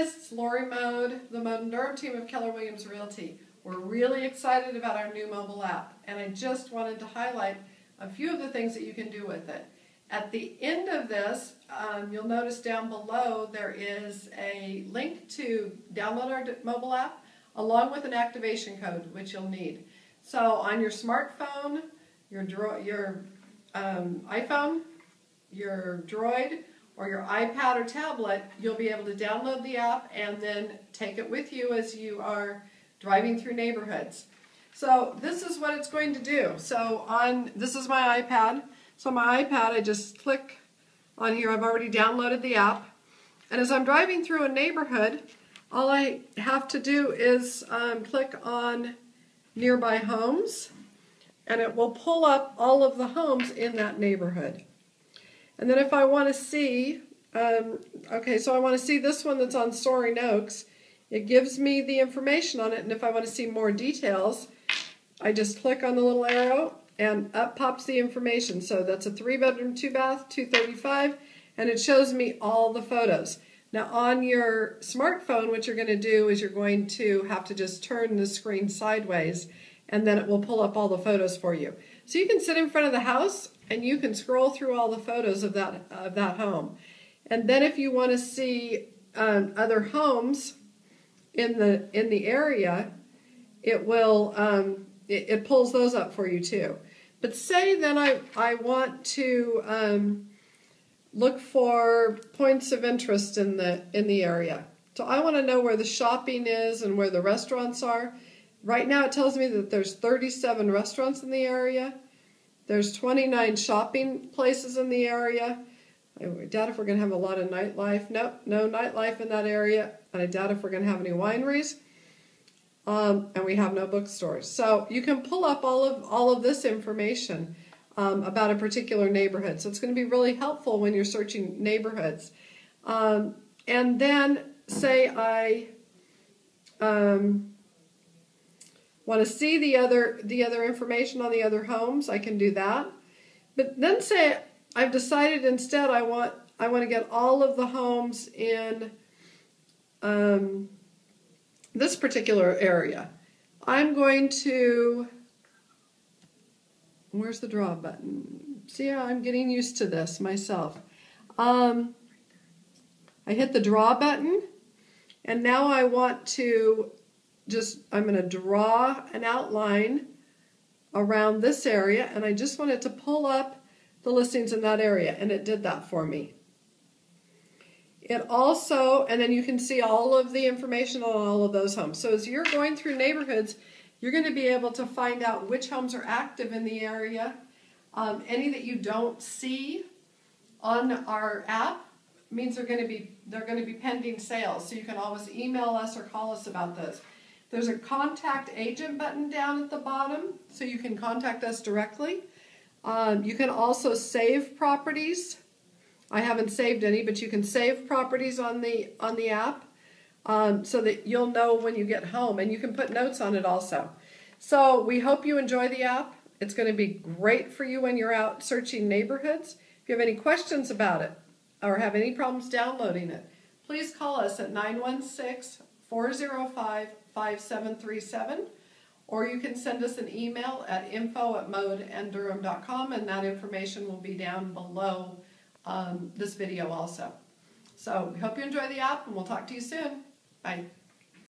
guys, Lori Mode, the Mode and Durham team of Keller Williams Realty. We're really excited about our new mobile app, and I just wanted to highlight a few of the things that you can do with it. At the end of this, um, you'll notice down below there is a link to download our mobile app along with an activation code, which you'll need. So on your smartphone, your, your um, iPhone, your Droid, or your iPad or tablet, you'll be able to download the app and then take it with you as you are driving through neighborhoods. So this is what it's going to do. So on this is my iPad. So my iPad, I just click on here. I've already downloaded the app. And as I'm driving through a neighborhood, all I have to do is um, click on nearby homes and it will pull up all of the homes in that neighborhood. And then if I want to see, um, okay, so I want to see this one that's on Soaring Oaks. It gives me the information on it, and if I want to see more details, I just click on the little arrow, and up pops the information. So that's a three-bedroom, two-bath, 235, and it shows me all the photos. Now on your smartphone, what you're going to do is you're going to have to just turn the screen sideways, and then it will pull up all the photos for you. So you can sit in front of the house and you can scroll through all the photos of that of that home. And then if you want to see um, other homes in the in the area, it will um, it, it, pulls those up for you too. But say then I I want to um, look for points of interest in the in the area. So I want to know where the shopping is and where the restaurants are. Right now it tells me that there's 37 restaurants in the area. There's 29 shopping places in the area. I doubt if we're going to have a lot of nightlife. Nope, no nightlife in that area. And I doubt if we're going to have any wineries. Um, and we have no bookstores. So you can pull up all of all of this information um, about a particular neighborhood. So it's going to be really helpful when you're searching neighborhoods. Um, and then say I um, Want to see the other the other information on the other homes? I can do that. But then say I've decided instead I want I want to get all of the homes in um, this particular area. I'm going to where's the draw button? See how I'm getting used to this myself. Um, I hit the draw button and now I want to just, I'm going to draw an outline around this area and I just wanted to pull up the listings in that area and it did that for me. It also, and then you can see all of the information on all of those homes. So as you're going through neighborhoods, you're going to be able to find out which homes are active in the area. Um, any that you don't see on our app means they're going to be they're going to be pending sales. So you can always email us or call us about those. There's a contact agent button down at the bottom, so you can contact us directly. Um, you can also save properties. I haven't saved any, but you can save properties on the on the app um, so that you'll know when you get home, and you can put notes on it also. So we hope you enjoy the app. It's going to be great for you when you're out searching neighborhoods. If you have any questions about it or have any problems downloading it, please call us at 916 405 5737 or you can send us an email at info at modeanddurham.com and that information will be down below um, this video also. So we hope you enjoy the app and we'll talk to you soon. Bye.